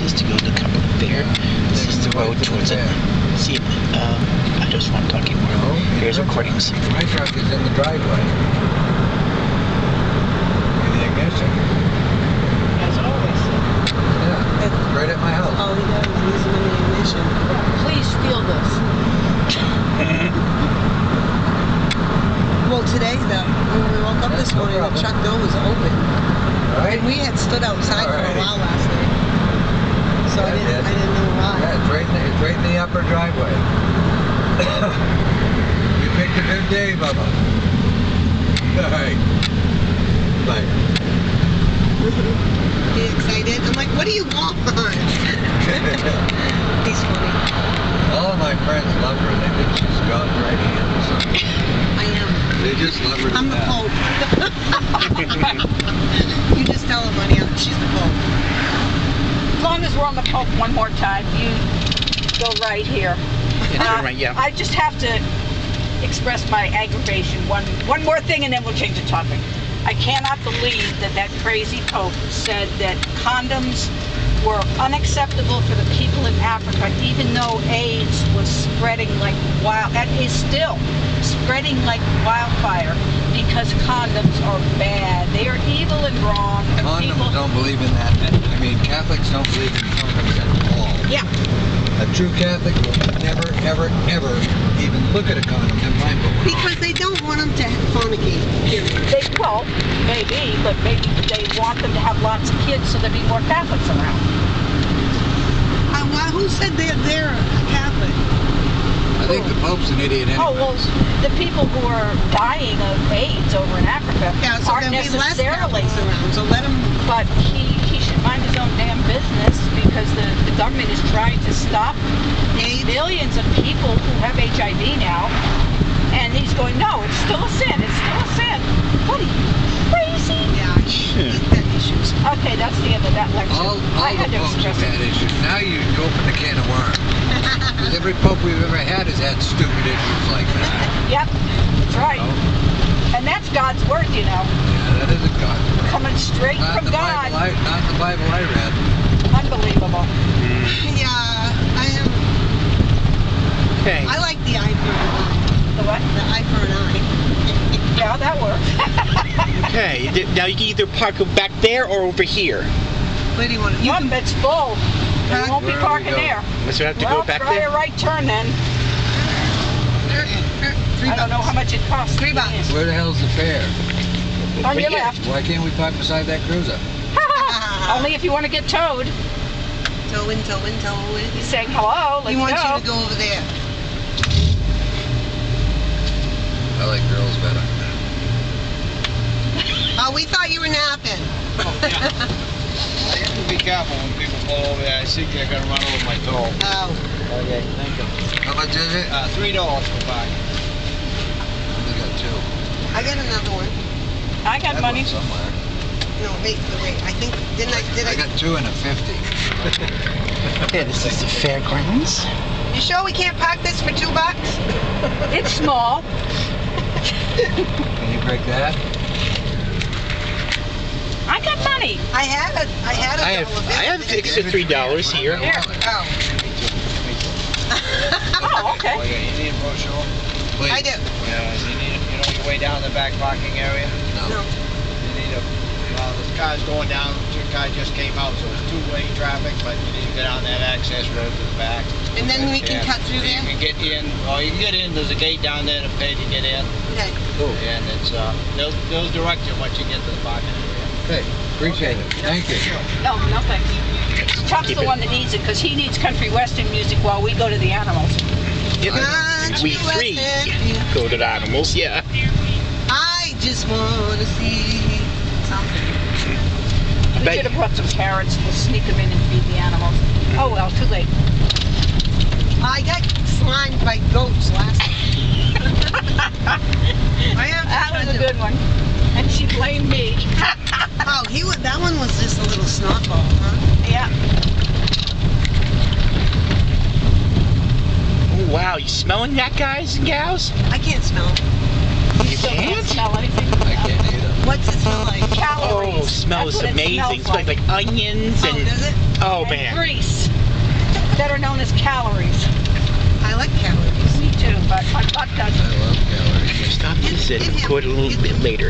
entrances to go to Cumberland Fair. This is the road towards it. See, um, I just want talking more. No, Here's your truck- recordings. My truck is in the driveway. In the ignition. As always. Yeah, it's right at my house. All he does is use in the ignition. Please feel this. Well, today, the, when we woke up this No morning, the truck door was open. Right? And we had stood outside for a while last night. So I Yeah, didn't. I didn't know why. Yeah, it's right in the, it's right in the upper driveway. you picked a good day, Bubba. Alright. Bye. He excited. I'm like, what do you want? He's funny. All of my friends love her. They think she's God's right or something. I am. They just love her I'm the. Pope. you just tell him, honey, she's the Pope. As long as we're on the Pope one more time, you go right here. Yeah, Uh, right, yeah. I just have to express my aggravation. One, one more thing, and then we'll change the topic. I cannot believe that that crazy Pope said that condoms were unacceptable for the people in Africa, even though AIDS was spreading like wild. Is still spreading like wildfire because condoms are bad. They are evil and wrong. and people- Condoms don't believe in that. I mean, Catholics don't believe in condoms at all. Yeah. A true Catholic will never, ever, ever even look at a condom and might put one. Because they don't want them to fornicate, period. They well, maybe, but maybe they want them to have lots of kids so there'll be more Catholics around. Uh, why, who said they're, they're Catholic? I think the Pope's an idiot anyway. Oh well, the people who are dying of AIDS over in Africa Yeah, so aren't there'll less necessarily. Around, so let them... But he he should mind his own damn business because the, the government is trying to stop these millions of people who have HIV now, and he's going, no, it's still a sin. It's still a sin. What are you Okay, that's the end of that lecture. All, I all had the to popes have express had issues. Now you open the can of worms. Because every pope we've ever had has had stupid issues like that. Yep, that's right. Oh, And that's God's word, you know, yeah, that isn't God's word. coming straight Not from the God. Bible I, not the Bible I read. Unbelievable. Mm. Yeah, I am... Okay. I like the eye for an eye. The what? The eye for an eye. Yeah, that works. Okay. Now you can either park back there or over here. Where do you want to... You Yep, it's full. You won't be Where do parking there. Unless we have to well, go back try there. a right turn then. Three I don't know how much it costs. Three bucks. Where the hell's the fair? On your left. Why can't we park beside that cruiser? Only if you want to get towed. Toe in, toe in, toe in. He's saying hello. Let's He wants go. you to go over there. I like girls better. Oh, we thought you were napping. I have to be careful when people fall over there. I see they're gonna run over my toe. Oh. Okay, thank you. How much is it? Uh, three dollars for parking. We got two. I got another one. I got Had money. somewhere. No, wait, wait. I think didn't I? Did I I? got two and a fifty. Yeah, this is the fairgrounds. You sure we can't park this for two bucks? It's small. Can you break that? I got money. I had a, I had a I have dollar bill. I have extra three dollars here. Here. Oh. Oh, Oh, okay. yeah, you need a brochure? Please. I do. Yeah, you need, you know, your way down the back parking area? No. You need a, well, the car's going down, your car just came out, so it's two-way traffic, but you need to get on that access road to the back. And then we can Yeah. cut through there? You can get in, or you can get in, there's a gate down there to pay to get in, Okay. Cool. and it's, uh, they'll, they'll direct you once you get to the parking area. Okay, appreciate it. Thank you. No, no thanks. Chuck's Keep the it. one that needs it because he needs country western music while we go to the animals. Country We three western. go to the animals. Yeah. I just wanna see something. We should have brought some carrots. We'll sneak them in and feed the animals. Mm. Oh well, too late. I got slimed by goats last night. I am That was a good one. And she blamed me. Oh, he was, that one was little snot ball, huh? Yeah. Oh wow, you smelling that, guys and gals? I can't smell. You Still can't can't? smell anything. I can't either. What's it smell like? Oh, calories. Oh, smells That's what it amazing. smells Smells like onions Oh, and does it? oh, Oh, and man. grease, that are known as calories. I like calories. Me too, but my butt doesn't. I love calories. Stop this and record a little bit later.